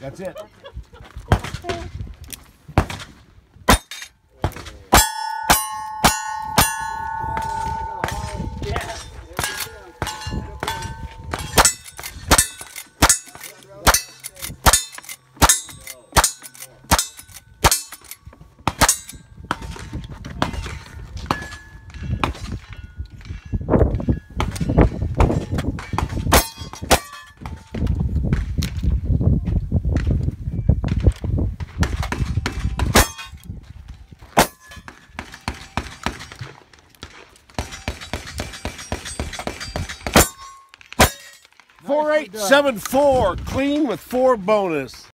That's it. Four eight seven four, clean with four bonus.